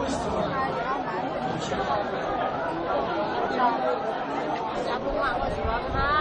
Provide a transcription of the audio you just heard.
你喜欢然后我就我嘛我他